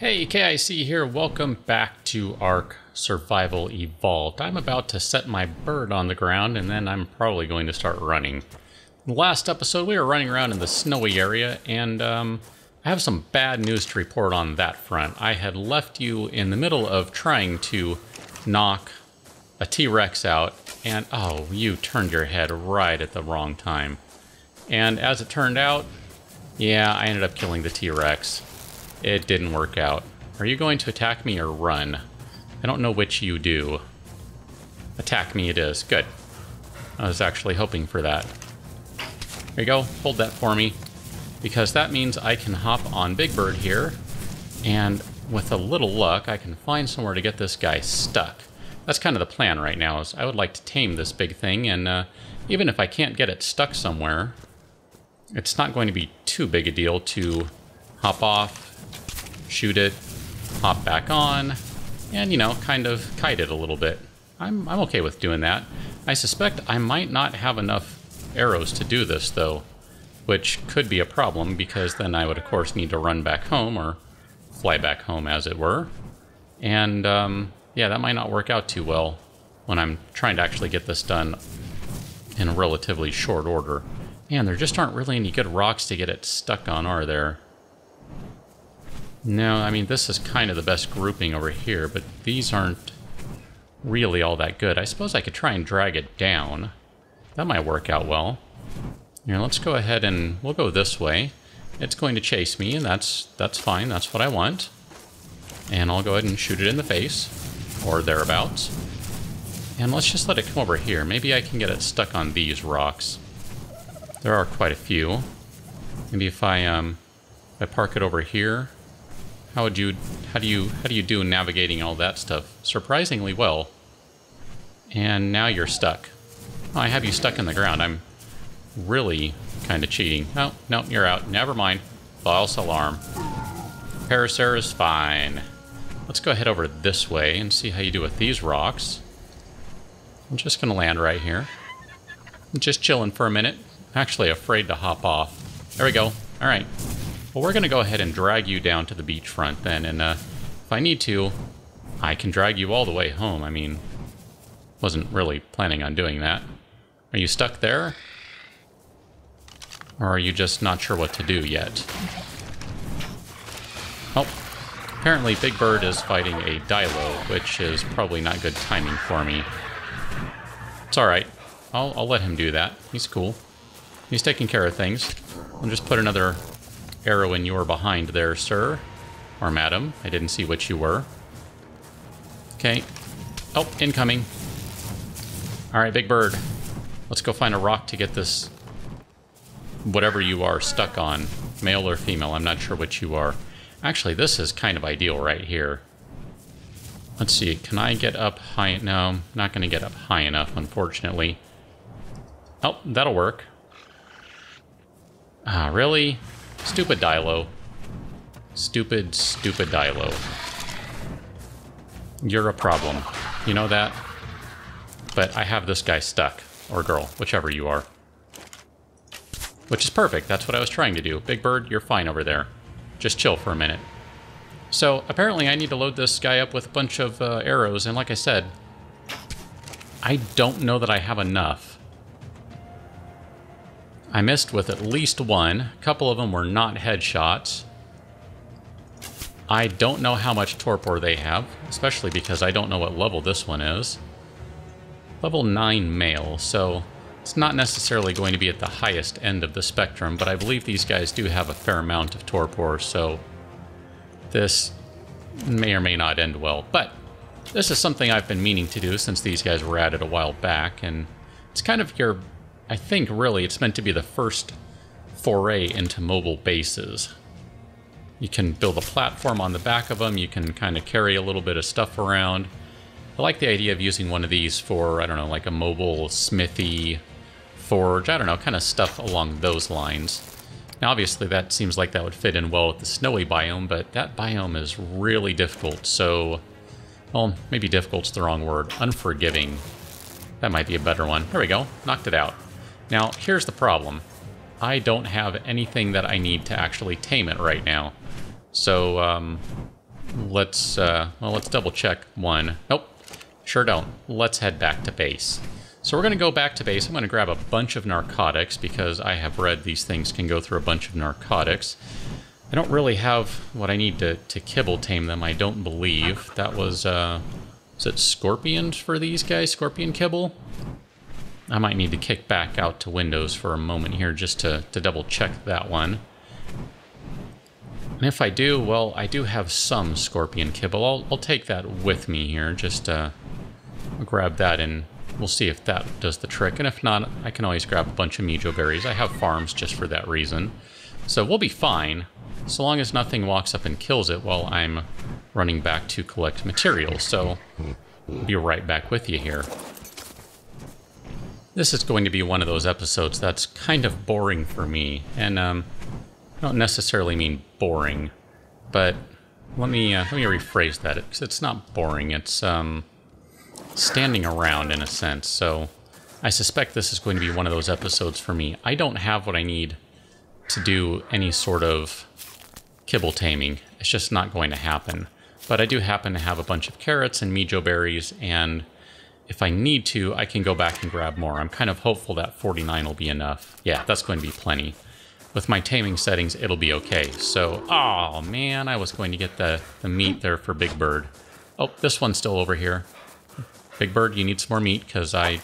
Hey, KIC here. Welcome back to Ark Survival Evolved. I'm about to set my bird on the ground and then I'm probably going to start running. Last episode, we were running around in the snowy area and um, I have some bad news to report on that front. I had left you in the middle of trying to knock a T-Rex out and oh, you turned your head right at the wrong time. And as it turned out, yeah, I ended up killing the T-Rex. It didn't work out. Are you going to attack me or run? I don't know which you do. Attack me it is. Good. I was actually hoping for that. There you go. Hold that for me. Because that means I can hop on Big Bird here, and with a little luck, I can find somewhere to get this guy stuck. That's kind of the plan right now, is I would like to tame this big thing, and uh, even if I can't get it stuck somewhere, it's not going to be too big a deal to hop off, shoot it, hop back on, and, you know, kind of kite it a little bit. I'm, I'm okay with doing that. I suspect I might not have enough arrows to do this, though, which could be a problem because then I would, of course, need to run back home or fly back home, as it were. And, um, yeah, that might not work out too well when I'm trying to actually get this done in a relatively short order. Man, there just aren't really any good rocks to get it stuck on, are there? No, I mean, this is kind of the best grouping over here, but these aren't really all that good. I suppose I could try and drag it down. That might work out well. Here, let's go ahead and we'll go this way. It's going to chase me, and that's that's fine. That's what I want. And I'll go ahead and shoot it in the face, or thereabouts. And let's just let it come over here. Maybe I can get it stuck on these rocks. There are quite a few. Maybe if I um, if I park it over here, how would you, how do you, how do you do navigating all that stuff? Surprisingly well. And now you're stuck. Oh, I have you stuck in the ground. I'm really kind of cheating. Oh, no, you're out. Never mind. False alarm. Paracer is fine. Let's go ahead over this way and see how you do with these rocks. I'm just going to land right here. I'm just chilling for a minute. Actually afraid to hop off. There we go. All right. Well, we're going to go ahead and drag you down to the beachfront then, and uh, if I need to, I can drag you all the way home. I mean, wasn't really planning on doing that. Are you stuck there? Or are you just not sure what to do yet? Oh, apparently Big Bird is fighting a Dilo, which is probably not good timing for me. It's alright. I'll, I'll let him do that. He's cool. He's taking care of things. I'll just put another arrow in your behind there, sir. Or madam. I didn't see which you were. Okay. Oh, incoming. Alright, Big Bird. Let's go find a rock to get this... Whatever you are stuck on. Male or female, I'm not sure which you are. Actually, this is kind of ideal right here. Let's see, can I get up high... No, not going to get up high enough, unfortunately. Oh, that'll work. Ah, really? Stupid Dilo. Stupid, stupid Dilo. You're a problem. You know that? But I have this guy stuck. Or girl, whichever you are. Which is perfect. That's what I was trying to do. Big Bird, you're fine over there. Just chill for a minute. So, apparently I need to load this guy up with a bunch of uh, arrows, and like I said, I don't know that I have enough. I missed with at least one. A couple of them were not headshots. I don't know how much torpor they have, especially because I don't know what level this one is. Level 9 male, so it's not necessarily going to be at the highest end of the spectrum, but I believe these guys do have a fair amount of torpor, so this may or may not end well. But this is something I've been meaning to do since these guys were added a while back, and it's kind of your I think really it's meant to be the first foray into mobile bases. You can build a platform on the back of them, you can kind of carry a little bit of stuff around. I like the idea of using one of these for, I don't know, like a mobile smithy, forge, I don't know, kind of stuff along those lines. Now obviously that seems like that would fit in well with the snowy biome, but that biome is really difficult, so... Well, maybe difficult's the wrong word. Unforgiving. That might be a better one. There we go. Knocked it out. Now, here's the problem. I don't have anything that I need to actually tame it right now. So, um, let's, uh, well, let's double check one. Nope, sure don't. Let's head back to base. So we're going to go back to base. I'm going to grab a bunch of narcotics because I have read these things can go through a bunch of narcotics. I don't really have what I need to, to kibble tame them, I don't believe. That was, uh, is it scorpions for these guys? Scorpion kibble? I might need to kick back out to Windows for a moment here just to, to double check that one. And if I do, well, I do have some scorpion kibble. I'll, I'll take that with me here. Just uh, grab that and we'll see if that does the trick. And if not, I can always grab a bunch of Mejo berries. I have farms just for that reason. So we'll be fine, so long as nothing walks up and kills it while I'm running back to collect materials. So I'll be right back with you here. This is going to be one of those episodes that's kind of boring for me. And um, I don't necessarily mean boring, but let me uh, let me rephrase that. It's, it's not boring. It's um, standing around in a sense. So I suspect this is going to be one of those episodes for me. I don't have what I need to do any sort of kibble taming. It's just not going to happen. But I do happen to have a bunch of carrots and mejo berries, and if I need to, I can go back and grab more. I'm kind of hopeful that 49 will be enough. Yeah, that's going to be plenty with my taming settings, it'll be okay. So, oh man, I was going to get the, the meat there for Big Bird. Oh, this one's still over here. Big Bird, you need some more meat because I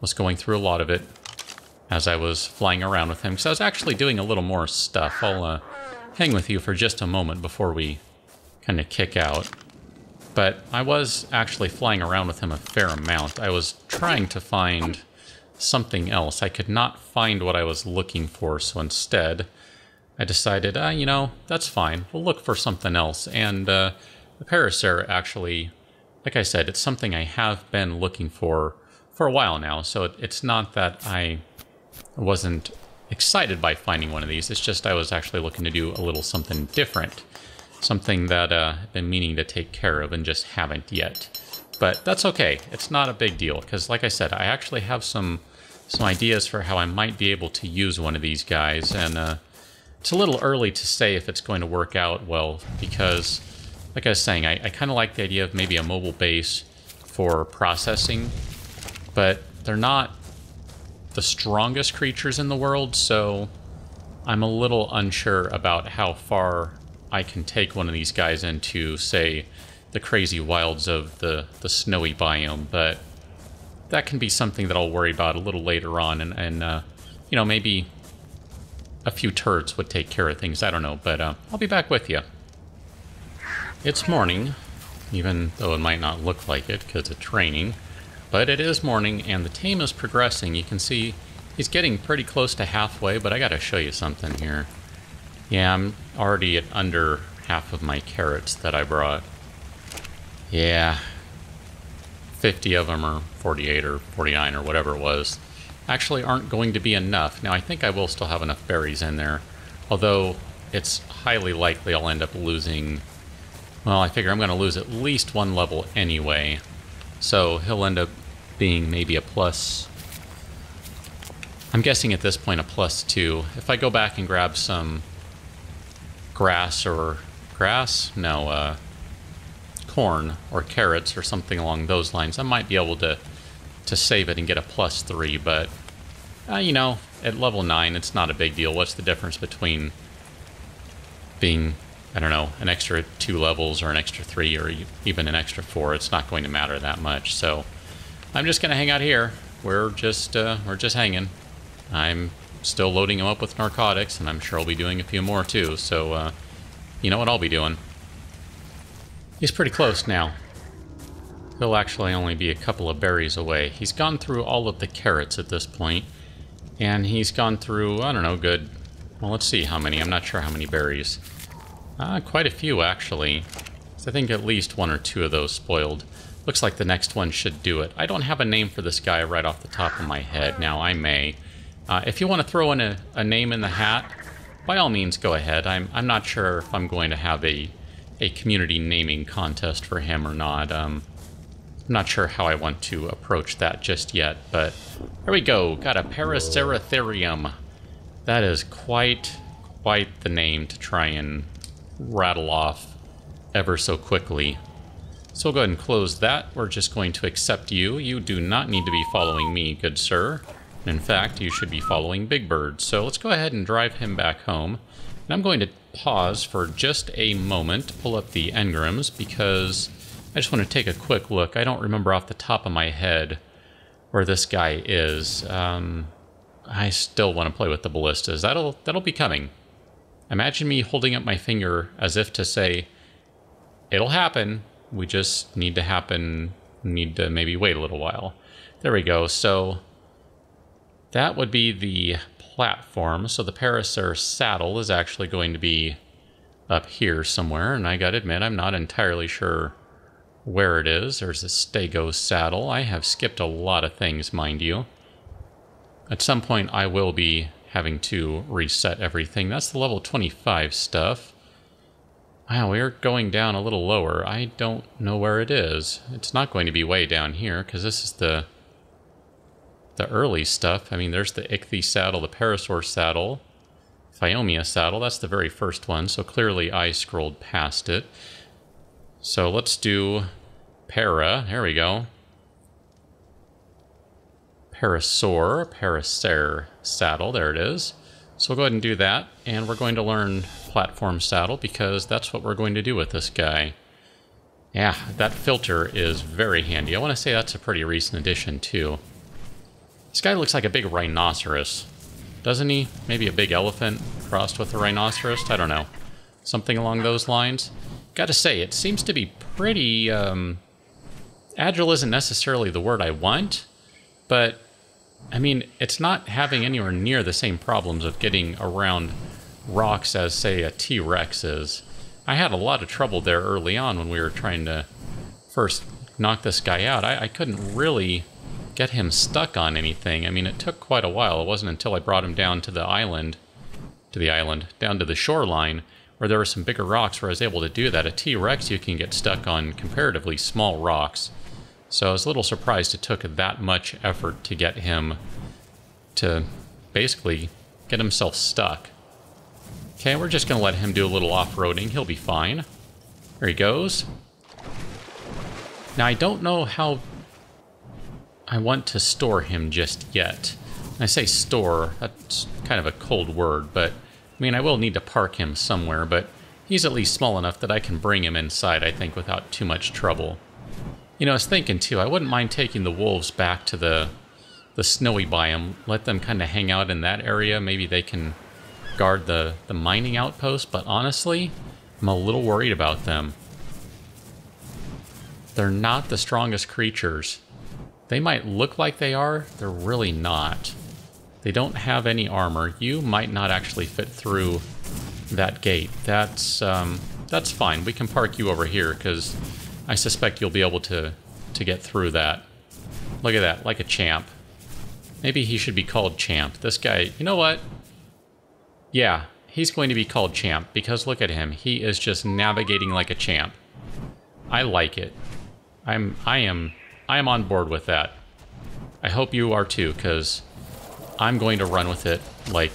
was going through a lot of it as I was flying around with him. Because I was actually doing a little more stuff. I'll uh, hang with you for just a moment before we kind of kick out. But I was actually flying around with him a fair amount. I was trying to find something else. I could not find what I was looking for, so instead I decided, uh, you know, that's fine. We'll look for something else. And uh, the Paracer actually, like I said, it's something I have been looking for for a while now. So it, it's not that I wasn't excited by finding one of these. It's just I was actually looking to do a little something different. Something that uh, I've been meaning to take care of and just haven't yet. But that's okay. It's not a big deal because, like I said, I actually have some some ideas for how I might be able to use one of these guys. And uh, it's a little early to say if it's going to work out well because, like I was saying, I, I kind of like the idea of maybe a mobile base for processing, but they're not the strongest creatures in the world, so I'm a little unsure about how far I can take one of these guys into, say, the crazy wilds of the, the snowy biome, but that can be something that I'll worry about a little later on, and, and uh, you know, maybe a few turrets would take care of things. I don't know, but uh, I'll be back with you. It's morning, even though it might not look like it because it's raining, but it is morning and the tame is progressing. You can see he's getting pretty close to halfway, but I gotta show you something here. Yeah, I'm already at under half of my carrots that I brought. Yeah, 50 of them, or 48 or 49 or whatever it was, actually aren't going to be enough. Now, I think I will still have enough berries in there, although it's highly likely I'll end up losing... Well, I figure I'm going to lose at least one level anyway, so he'll end up being maybe a plus... I'm guessing at this point a plus two. If I go back and grab some grass or... Grass? No, uh, corn or carrots or something along those lines, I might be able to to save it and get a plus three. But uh, you know, at level nine, it's not a big deal. What's the difference between being I don't know an extra two levels or an extra three or even an extra four? It's not going to matter that much. So I'm just gonna hang out here. We're just uh, we're just hanging. I'm still loading him up with narcotics, and I'm sure I'll be doing a few more too. So uh, you know what I'll be doing. He's pretty close now. He'll actually only be a couple of berries away. He's gone through all of the carrots at this point, and he's gone through, I don't know, good... Well, let's see how many. I'm not sure how many berries. Uh, quite a few, actually. I think at least one or two of those spoiled. Looks like the next one should do it. I don't have a name for this guy right off the top of my head. Now, I may. Uh, if you want to throw in a, a name in the hat, by all means, go ahead. I'm, I'm not sure if I'm going to have a a community naming contest for him or not. Um, I'm not sure how I want to approach that just yet, but there we go. Got a Paraceratherium. That is quite, quite the name to try and rattle off ever so quickly. So we'll go ahead and close that. We're just going to accept you. You do not need to be following me, good sir. In fact, you should be following Big Bird. So let's go ahead and drive him back home. And I'm going to pause for just a moment to pull up the engrams because I just want to take a quick look. I don't remember off the top of my head where this guy is. Um, I still want to play with the ballistas. That'll that'll be coming. Imagine me holding up my finger as if to say, "It'll happen. We just need to happen. Need to maybe wait a little while." There we go. So that would be the platform. So the Paracer saddle is actually going to be up here somewhere, and I gotta admit, I'm not entirely sure where it is. There's a Stego saddle. I have skipped a lot of things, mind you. At some point, I will be having to reset everything. That's the level 25 stuff. Wow, we're going down a little lower. I don't know where it is. It's not going to be way down here, because this is the the early stuff. I mean, there's the Ichthy saddle, the Parasaur saddle, Phiomia saddle. That's the very first one, so clearly I scrolled past it. So let's do Para. There we go. Parasaur, Parasaur saddle. There it is. So we'll go ahead and do that, and we're going to learn platform saddle because that's what we're going to do with this guy. Yeah, that filter is very handy. I want to say that's a pretty recent addition too. This guy looks like a big rhinoceros. Doesn't he? Maybe a big elephant crossed with a rhinoceros? I don't know. Something along those lines. Gotta say, it seems to be pretty, um, Agile isn't necessarily the word I want, but, I mean, it's not having anywhere near the same problems of getting around rocks as, say, a T-Rex is. I had a lot of trouble there early on when we were trying to first knock this guy out. I, I couldn't really get him stuck on anything. I mean, it took quite a while. It wasn't until I brought him down to the island, to the island, down to the shoreline, where there were some bigger rocks where I was able to do that. A T-Rex, you can get stuck on comparatively small rocks. So I was a little surprised it took that much effort to get him to basically get himself stuck. Okay, we're just going to let him do a little off-roading. He'll be fine. There he goes. Now, I don't know how I want to store him just yet. I say store, that's kind of a cold word, but I mean, I will need to park him somewhere, but he's at least small enough that I can bring him inside, I think, without too much trouble. You know, I was thinking too, I wouldn't mind taking the wolves back to the the snowy biome, let them kind of hang out in that area. Maybe they can guard the, the mining outpost, but honestly, I'm a little worried about them. They're not the strongest creatures. They might look like they are, they're really not. They don't have any armor. You might not actually fit through that gate. That's um, that's fine. We can park you over here because I suspect you'll be able to, to get through that. Look at that, like a champ. Maybe he should be called Champ. This guy, you know what? Yeah, he's going to be called Champ because look at him. He is just navigating like a champ. I like it. I'm I am I am on board with that. I hope you are too, because I'm going to run with it like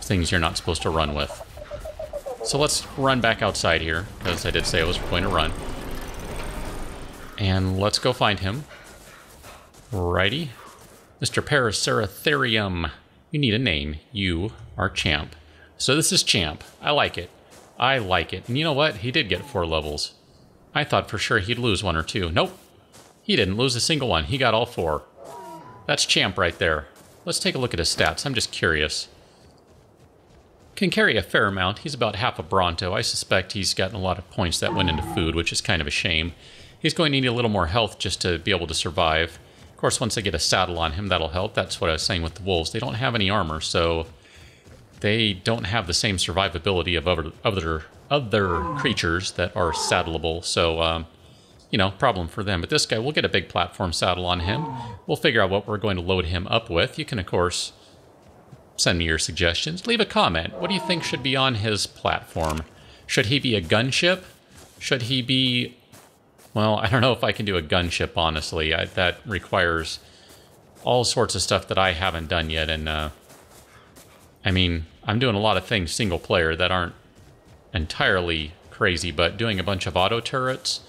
things you're not supposed to run with. So let's run back outside here, because I did say I was going to run. And let's go find him. Righty. Mr. Paraceratherium. You need a name. You are Champ. So this is Champ. I like it. I like it. And you know what? He did get four levels. I thought for sure he'd lose one or two. Nope. He didn't lose a single one. He got all four. That's Champ right there. Let's take a look at his stats. I'm just curious. Can carry a fair amount. He's about half a Bronto. I suspect he's gotten a lot of points that went into food, which is kind of a shame. He's going to need a little more health just to be able to survive. Of course, once I get a saddle on him, that'll help. That's what I was saying with the wolves. They don't have any armor, so they don't have the same survivability of other other, other creatures that are saddleable. So um, you know, problem for them. But this guy, we'll get a big platform saddle on him. We'll figure out what we're going to load him up with. You can, of course, send me your suggestions. Leave a comment. What do you think should be on his platform? Should he be a gunship? Should he be... Well, I don't know if I can do a gunship, honestly. I, that requires all sorts of stuff that I haven't done yet. And, uh, I mean, I'm doing a lot of things single player that aren't entirely crazy, but doing a bunch of auto turrets,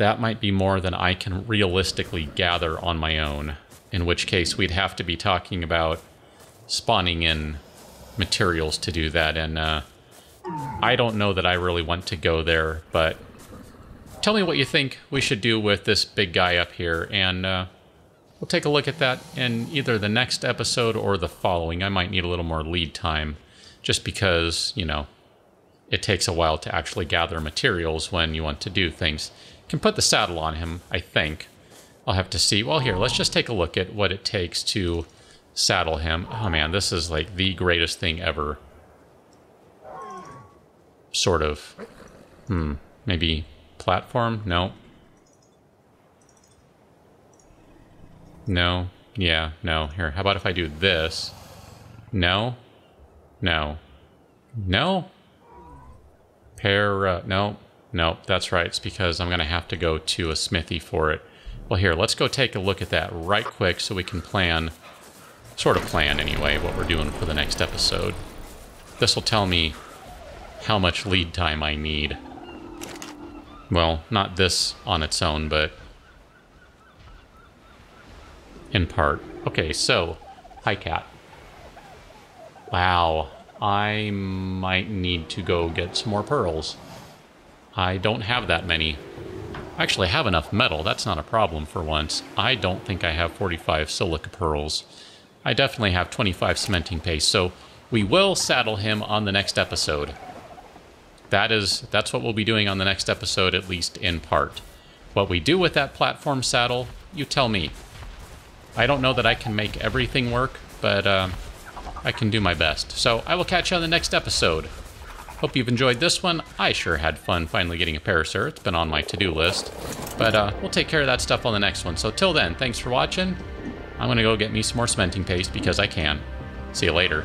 that might be more than I can realistically gather on my own. In which case, we'd have to be talking about spawning in materials to do that, and uh, I don't know that I really want to go there, but tell me what you think we should do with this big guy up here, and uh, we'll take a look at that in either the next episode or the following. I might need a little more lead time, just because, you know, it takes a while to actually gather materials when you want to do things. Can put the saddle on him, I think. I'll have to see. Well, here, let's just take a look at what it takes to saddle him. Oh man, this is like the greatest thing ever. Sort of. Hmm, maybe platform? No. No. Yeah, no. Here, how about if I do this? No. No. No? Pair, uh, no. No, that's right. It's because I'm going to have to go to a smithy for it. Well, here, let's go take a look at that right quick so we can plan, sort of plan anyway, what we're doing for the next episode. This will tell me how much lead time I need. Well, not this on its own, but in part. Okay, so, hi cat. Wow, I might need to go get some more pearls. I don't have that many. I actually have enough metal, that's not a problem for once. I don't think I have 45 silica pearls. I definitely have 25 cementing paste, so we will saddle him on the next episode that is that's what we'll be doing on the next episode, at least in part. What we do with that platform saddle, you tell me. I don't know that I can make everything work, but uh, I can do my best. So I will catch you on the next episode. Hope you've enjoyed this one. I sure had fun finally getting a Paracer. It's been on my to-do list. But uh, we'll take care of that stuff on the next one. So till then, thanks for watching. I'm going to go get me some more cementing paste because I can. See you later.